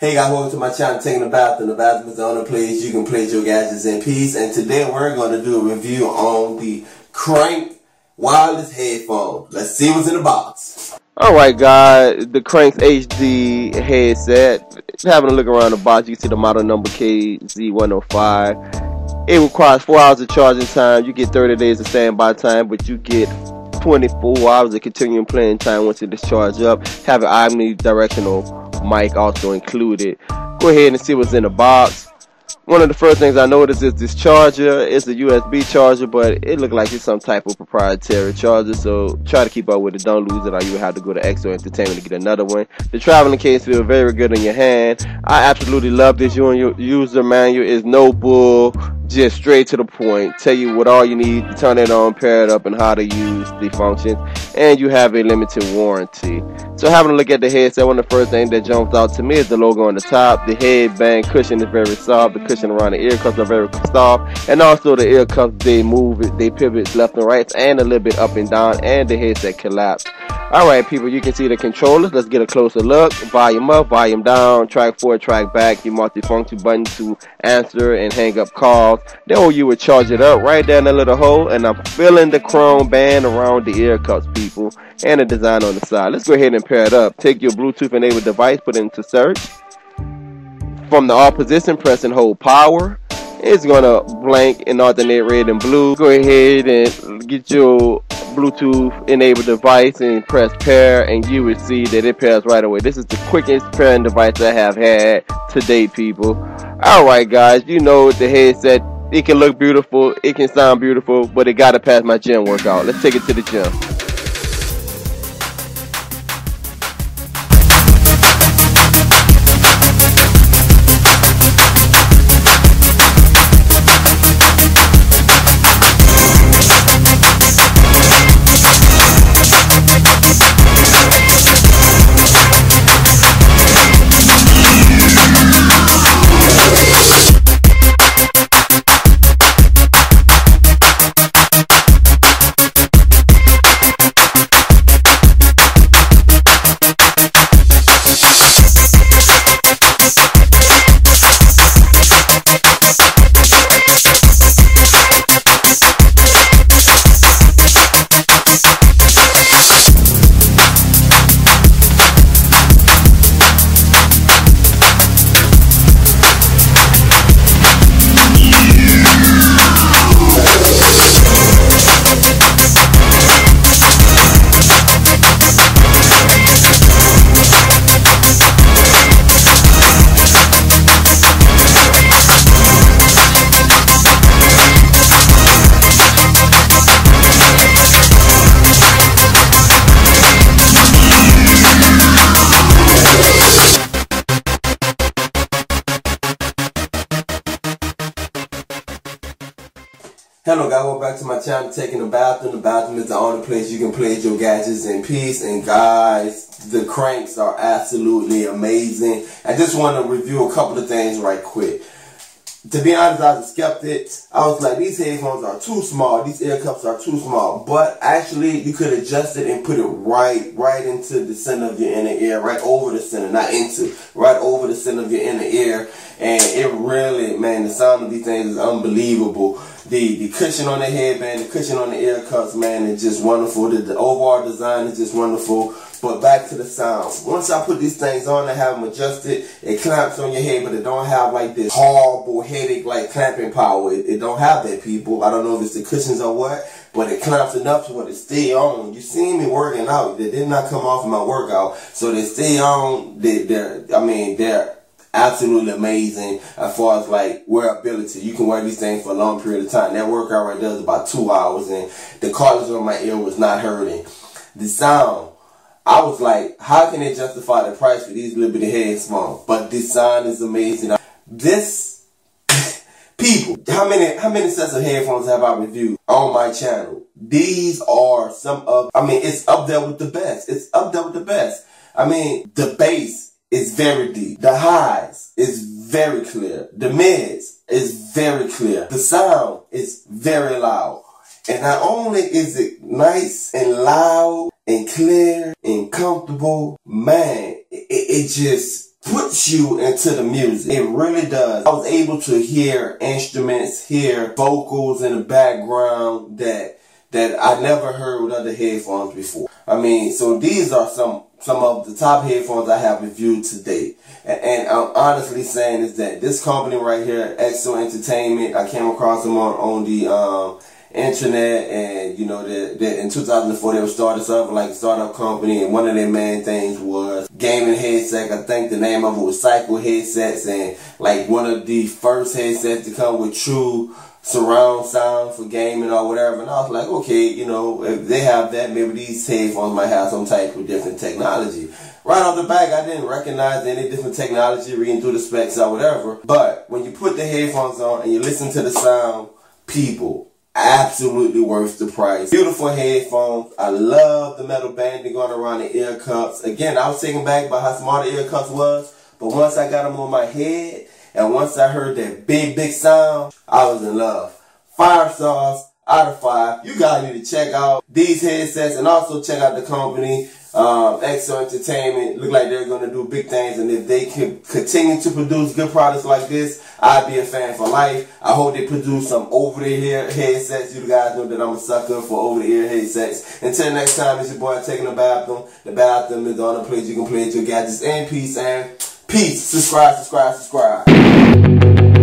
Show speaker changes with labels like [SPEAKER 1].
[SPEAKER 1] Hey guys, welcome to my channel, Tech in the Bathroom. The bathroom is the only place you can place your gadgets in peace. And today we're going to do a review on the Krankz wireless headphone. Let's see what's in the box.
[SPEAKER 2] Alright guys, the Krankz HD headset. Having a look around the box, you can see the model number KZ105. It requires 4 hours of charging time. You get 30 days of standby time, but you get 24 hours of continuing playing time once it is charged up. Have an omnidirectional mic also included. Go ahead and see what's in the box. One of the first things I noticed is this charger. It's a USB charger, but it looked like it's some type of proprietary charger. So try to keep up with it. Don't lose it, or you have to go to EXEO Entertainment to get another one. The traveling case feels very good in your hand. I absolutely love this. Your user manual is no bull just straight to the point, tell you what all you need to turn it on, pair it up, and how to use the functions, and you have a limited warranty. So having a look at the headset, one of the first things that jumps out to me is the logo on the top. The headband cushion is very soft, the cushion around the ear cuffs are very soft, and also the ear cuffs, they move, they pivot left and right, and a little bit up and down, and the headset collapse. Alright people, you can see the controllers. Let's get a closer look. Volume up, volume down, track forward, track back, your multifunction button to answer and hang up calls. Then you would charge it up right in the little hole and I'm feeling the chrome band around the ear cups people and the design on the side. Let's go ahead and pair it up. Take your Bluetooth enabled device, put it into search. From the all position, press and hold power it's gonna blank and alternate red and blue. Go ahead and get your Bluetooth enabled device and press pair and you will see that it pairs right away. This is the quickest pairing device I have had to date people. Alright guys, you know the headset, it can look beautiful, it can sound beautiful, but it gotta pass my gym workout. Let's take it to the gym.
[SPEAKER 1] Hello guys, welcome back to my channel, Tech in the Bathroom. The bathroom is the only place you can place your gadgets in peace. And guys, the Krankz are absolutely amazing. I just want to review a couple of things right quick. To be honest, I was a skeptic. I was like, these headphones are too small. These ear cups are too small. But actually, you could adjust it and put it right, right into the center of your inner ear, right over the center, not into, right over the center of your inner ear. And it really, man, the sound of these things is unbelievable the the cushion on the headband, the cushion on the ear cups, man, is just wonderful. The, the overall design is just wonderful. But back to the sound. Once I put these things on and have them adjusted, it clamps on your head, but it don't have like this horrible headache like clamping power. It, it don't have that, people. I don't know if it's the cushions or what, but it clamps enough to where it stay on. You see me working out. They did not come off of my workout, so they stay on. They, they're, I mean, they're absolutely amazing as far as like wearability. You can wear these things for a long period of time. That workout right there is about two hours and the cartilage on my ear was not hurting. The sound, I was like, how can they justify the price for these little bitty headphones? But this sound is amazing. This, people, how many, how many sets of headphones have I reviewed on my channel? These are some of, I mean, it's up there with the best. It's up there with the best. I mean, the bass is very deep. The highs is very clear. The mids is very clear. The sound is very loud. And not only is it nice and loud and clear and comfortable, man, it, it just, puts you into the music. It really does. I was able to hear instruments, hear vocals in the background that that I never heard with other headphones before. I mean, so these are some some of the top headphones I have reviewed to date. And, and I'm honestly saying is that this company right here, EXEO Entertainment, I came across them on, on the um, internet and you know that in 2004 they were started up like a startup company and one of their main things was gaming headsets i think the name of it was Psyko headsets and like one of the first headsets to come with true surround sound for gaming or whatever and i was like okay you know if they have that maybe these headphones might have some type of different technology right off the back i didn't recognize any different technology reading through the specs or whatever but when you put the headphones on and you listen to the sound people absolutely worth the price. Beautiful headphones. I love the metal banding going around the ear cups. Again, I was taken back by how small the ear cups was, but once I got them on my head, and once I heard that big, big sound, I was in love. Five stars out of five. You guys need to check out these headsets and also check out the company um, EXEO Entertainment look like they're going to do big things, and if they can continue to produce good products like this, I'd be a fan for life. I hope they produce some over-the-ear headsets. You guys know that I'm a sucker for over-the-ear headsets. Until next time, it's your boy Tech in the Bathroom. The bathroom is the only place you can play your gadgets and peace and peace. Subscribe, subscribe, subscribe.